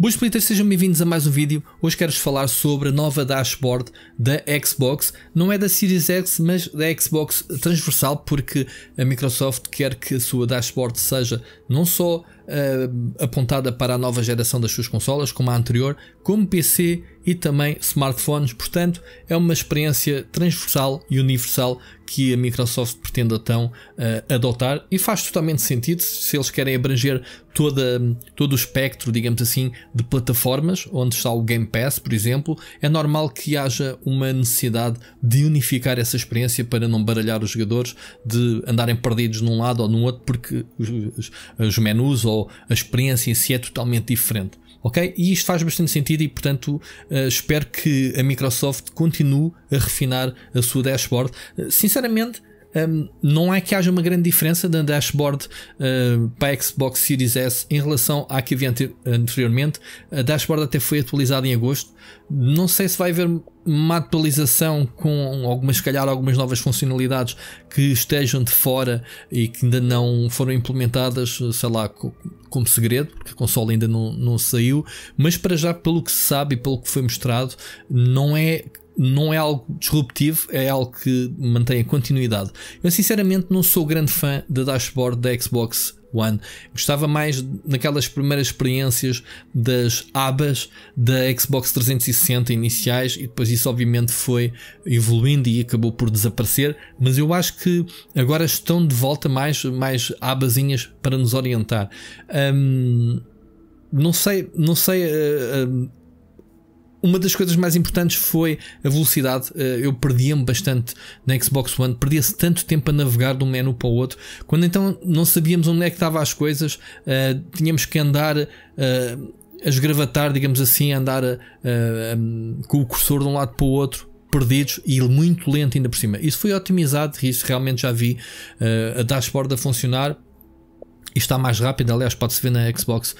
Boas splitters, sejam bem-vindos a mais um vídeo. Hoje quero-vos falar sobre a nova dashboard da Xbox. Não é da Series X, mas da Xbox transversal, porque a Microsoft quer que a sua dashboard seja não só uh, apontada para a nova geração das suas consolas, como a anterior, como PC e também smartphones. Portanto, é uma experiência transversal e universal que a Microsoft pretende então uh, adotar e faz totalmente sentido se eles querem abranger toda, todo o espectro, digamos assim, de plataformas, onde está o Game Pass, por exemplo, é normal que haja uma necessidade de unificar essa experiência para não baralhar os jogadores, de andarem perdidos num lado ou no outro, porque os, os menus ou a experiência em si é totalmente diferente. Ok? E isto faz bastante sentido e, portanto, uh, espero que a Microsoft continue a refinar a sua dashboard. Uh, sinceramente, um, não é que haja uma grande diferença da dashboard uh, para a Xbox Series S em relação à que havia anteriormente. A dashboard até foi atualizada em agosto. Não sei se vai haver uma atualização com algumas, se calhar, algumas novas funcionalidades que estejam de fora e que ainda não foram implementadas, sei lá, como segredo, porque a console ainda não, não saiu. Mas para já, pelo que se sabe e pelo que foi mostrado, não é não é algo disruptivo, é algo que mantém a continuidade. Eu sinceramente não sou grande fã da dashboard da Xbox One. Gostava mais naquelas primeiras experiências das abas da Xbox 360 iniciais e depois isso obviamente foi evoluindo e acabou por desaparecer, mas eu acho que agora estão de volta mais, mais abazinhas para nos orientar. Um, não sei, não sei uh, uh, uma das coisas mais importantes foi a velocidade. Eh, eu perdia-me bastante na Xbox One, perdia-se tanto tempo a navegar de um menu para o outro, quando então não sabíamos onde é que estavam as coisas, eh, tínhamos que andar eh, a esgravatar, digamos assim, andar com o cursor de um lado para o outro. Perdidos e muito lento ainda por cima. Isso foi otimizado, isso realmente já vi a dashboard a funcionar e está mais rápido. Aliás, pode-se ver na Xbox,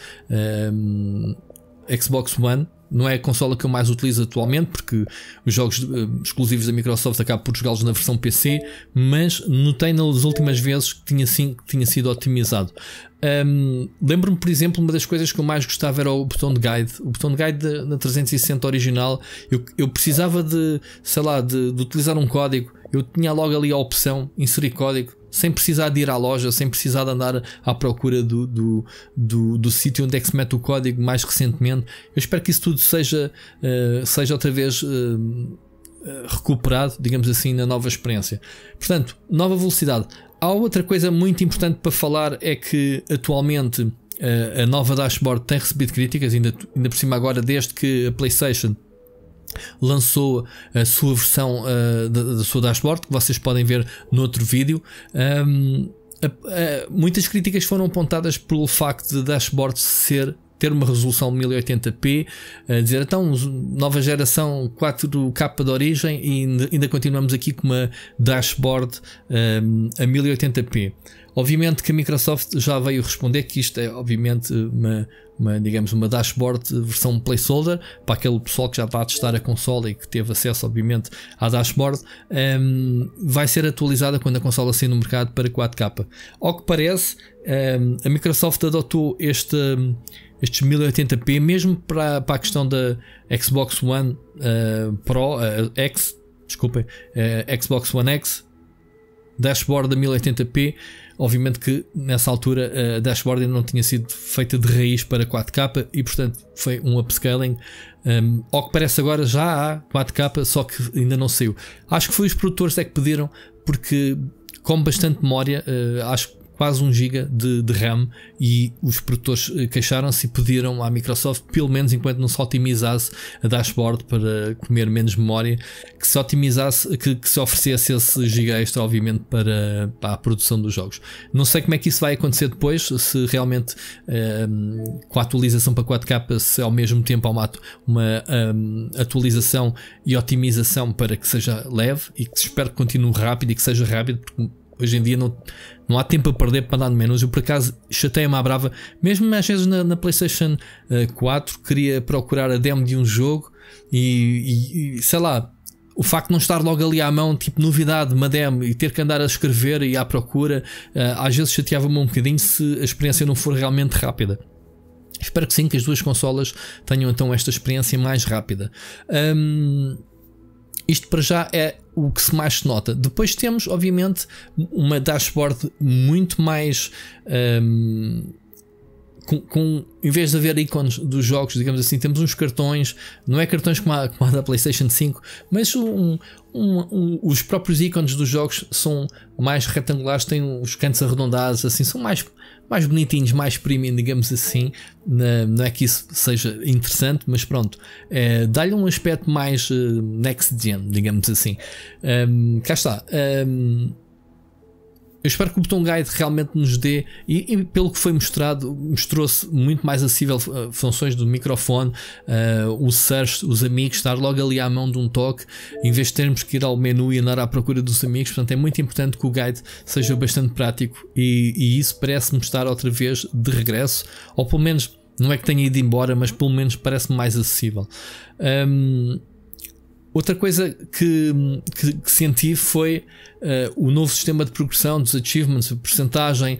Xbox One não é a consola que eu mais utilizo atualmente, porque os jogos uh, exclusivos da Microsoft acabo por jogá-los na versão PC, mas notei nas últimas vezes que tinha, sim, que tinha sido otimizado. Um, Lembro-me, por exemplo, uma das coisas que eu mais gostava era o botão de guide. O botão de guide na 360 original, eu, eu precisava de, sei lá, de, de utilizar um código. Eu tinha logo ali a opção inserir código sem precisar de ir à loja, sem precisar de andar à procura do, do, do, do sítio onde é que se mete o código mais recentemente. Eu espero que isso tudo seja, uh, seja outra vez uh, recuperado, digamos assim, na nova experiência. Portanto, nova velocidade. Há outra coisa muito importante para falar é que atualmente uh, a nova dashboard tem recebido críticas, ainda, ainda por cima agora, desde que a PlayStation lançou a sua versão uh, da, da, sua dashboard, que vocês podem ver no outro vídeo. Um, muitas críticas foram apontadas pelo facto de dashboard ser ter uma resolução 1080p, a dizer então nova geração 4K de origem e ainda, continuamos aqui com uma dashboard um, a 1080p. Obviamente que a Microsoft já veio responder que isto é obviamente uma, uma, digamos, uma dashboard versão placeholder para aquele pessoal que já está a testar a consola e que teve acesso, obviamente, à dashboard. Um, vai ser atualizada quando a consola sair no mercado para 4K. Ao que parece, um, a Microsoft adotou este, estes 1080p mesmo para, para a questão da Xbox One uh, Pro, uh, X, desculpem, uh, Xbox One X, dashboard a 1080p Obviamente que nessa altura a dashboard ainda não tinha sido feita de raiz para 4K e portanto foi um upscaling. Um, ao que parece agora já há 4K, só que ainda não saiu. Acho que foi os produtores é que pediram, porque com bastante memória, acho que quase 1 GB de, de, RAM e os produtores eh, queixaram-se e pediram à Microsoft, pelo menos enquanto não se otimizasse a dashboard para comer menos memória, que se otimizasse, que, que se oferecesse esse giga extra, obviamente, para, para, a produção dos jogos. Não sei como é que isso vai acontecer depois, se realmente um, ehm, com a atualização para 4K, se ao mesmo tempo há uma, uma um, ehm, atualização e otimização para que seja leve e que espero que continue rápido e que seja rápido, porque Hoje em dia não, não há tempo a perder para andar de menus. Eu por acaso chatei-me à brava, mesmo às vezes na, na PlayStation 4, eh, queria procurar a demo de um jogo e, e, sei lá, o facto de não estar logo ali à mão, tipo novidade, uma demo, e ter que andar a escrever e à procura, uh, às vezes chateava-me um bocadinho se a experiência não for realmente rápida. Espero que sim, que as duas consolas tenham então esta experiência mais rápida. Um, isto para já é o que se mais nota. Depois temos, obviamente, uma dashboard muito mais. Um, com, com, em vez de haver ícones dos jogos, digamos assim, temos uns cartões, não é cartões como a, como a da PlayStation 5, mas um, um, um, os próprios ícones dos jogos são mais retangulares, têm os cantos arredondados, assim, são mais, mais bonitinhos, mais premium, digamos assim. Não é que isso seja interessante, mas pronto, é, dá-lhe um aspecto mais uh, next gen, digamos assim. Um, cá está. Um, eu espero que o botão guide realmente nos dê, e, e pelo que foi mostrado, mostrou-se muito mais acessível uh, funções do microfone, uh, o search, os amigos, estar logo ali à mão de um toque, em vez de termos que ir ao menu e andar à procura dos amigos. Portanto, é muito importante que o guide seja bastante prático e, e isso parece-me estar outra vez de regresso, ou pelo menos não é que tenha ido embora, mas pelo menos parece-me mais acessível. Um, outra coisa que, que, que senti foi uh, o novo sistema de progressão dos achievements, a porcentagem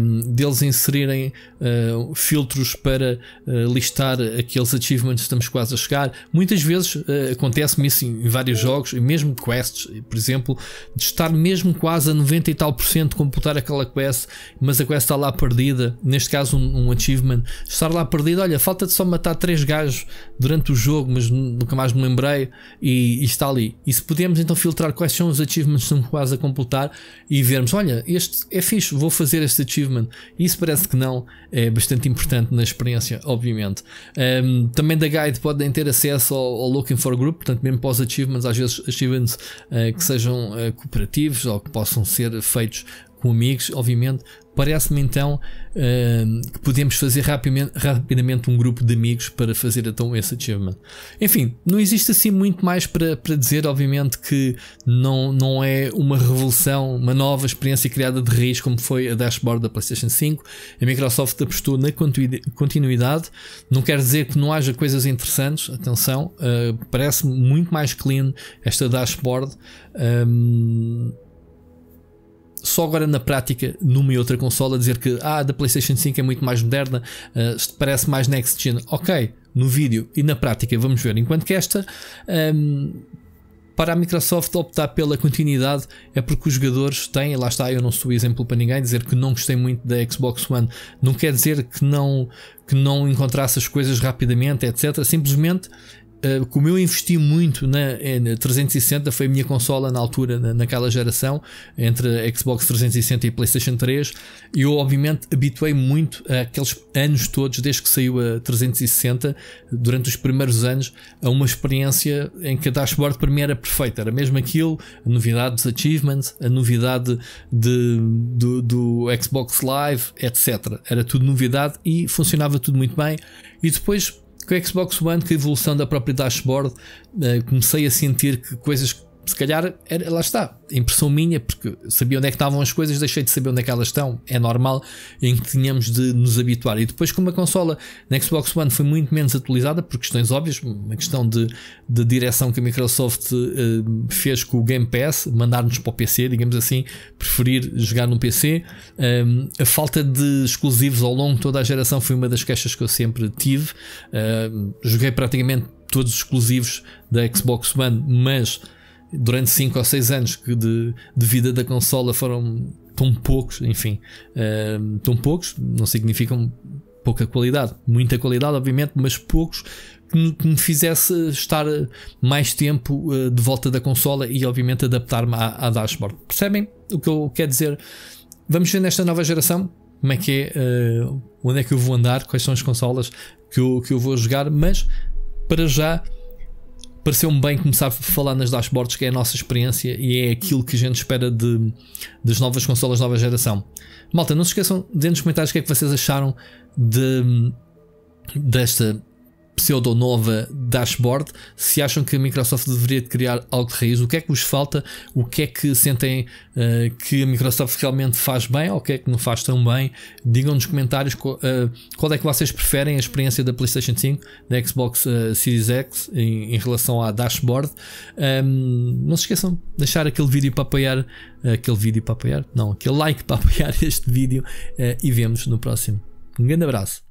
um, deles inserirem uh, filtros para uh, listar aqueles achievements que estamos quase a chegar. Muitas vezes acontece-me isso em vários jogos, e mesmo quests, por exemplo, de estar mesmo quase a 90 e tal por cento de completar aquela quest, mas a quest está lá perdida. Neste caso, um, um achievement, estar lá perdido. Olha, falta de só matar três gajos durante o jogo, mas nunca mais me lembrei, e, e está ali. E se podemos então filtrar quais são os achievements que quase a completar e vermos, olha, este é fixe, vou fazer este achievement. Isso parece que não, é bastante importante na experiência, obviamente. Um, também da guide podem ter acesso ao, ao, Looking for Group, portanto, mesmo para os achievements, às vezes achievements uh, que sejam uh, cooperativos ou que possam ser feitos com amigos, obviamente, Parece-me então uh, que podemos fazer rapidamente, rapidamente, um grupo de amigos para fazer então esse achievement. Enfim, não existe assim muito mais para, para dizer, obviamente que não, não é uma revolução, uma nova experiência criada de raiz como foi a dashboard da PlayStation 5. A Microsoft apostou na continuidade. Não quer dizer que não haja coisas interessantes, atenção, uh, parece-me muito mais clean esta dashboard. Um, só agora na prática, numa e outra consola, dizer que ah, da PlayStation 5 é muito mais moderna, uh, parece mais next gen. Ok, no vídeo e na prática vamos ver. Enquanto que esta, um, para a Microsoft optar pela continuidade, é porque os jogadores têm, lá está, eu não sou exemplo para ninguém, dizer que não gostei muito da Xbox One não quer dizer que não, que não encontrasse as coisas rapidamente, etc. Simplesmente Uh, como eu investi muito na, eh, na, 360, foi a minha consola na altura, na, naquela geração, entre Xbox 360 e PlayStation 3, e eu obviamente habituei muito aqueles anos todos, desde que saiu a 360, durante os primeiros anos, a uma experiência em que a dashboard para mim era perfeita. Era mesmo aquilo, a novidade dos achievements, a novidade de, do, do Xbox Live, etc. Era tudo novidade e funcionava tudo muito bem. E depois com o Xbox One, com a evolução da própria dashboard, uh, comecei a sentir que coisas se calhar era, lá está, impressão minha, porque sabia onde é que estavam as coisas, deixei de saber onde é que elas estão. É normal em que tínhamos de nos habituar. E depois, como a consola na Xbox One foi muito menos atualizada, por questões óbvias, uma questão de, de direção que a Microsoft uh, fez com o Game Pass, mandar-nos para o PC, digamos assim, preferir jogar no PC. Um, a falta de exclusivos ao longo de toda a geração foi uma das queixas que eu sempre tive. Uh, joguei praticamente todos os exclusivos da Xbox One, mas durante 5 ou 6 anos que de, de vida da consola foram tão poucos, enfim, uh, tão poucos, não significam pouca qualidade, muita qualidade, obviamente, mas poucos que, que me fizesse estar mais tempo uh, de volta da consola e, obviamente, adaptar-me à, à, dashboard. Percebem o que eu quero dizer? Vamos ver nesta nova geração como é que é, uh, onde é que eu vou andar, quais são as consolas que eu, que eu vou jogar, mas para já pareceu-me bem começar a falar nas dashboards, que é a nossa experiência e é aquilo que a gente espera de, das novas consolas nova geração. Malta, não se esqueçam de nos comentários o que é que vocês acharam de, desta pseudo-nova dashboard, se acham que a Microsoft deveria criar algo de raiz, o que é que vos falta, o que é que sentem uh, que a Microsoft realmente faz bem, ou o que é que não faz tão bem, digam nos comentários uh, qual é que vocês preferem a experiência da PlayStation 5, da Xbox uh, Series X em, em, relação à dashboard. Um, não se esqueçam de deixar aquele vídeo para apoiar, aquele vídeo para apoiar, não, aquele like para apoiar este vídeo e vemos no próximo. Um grande abraço.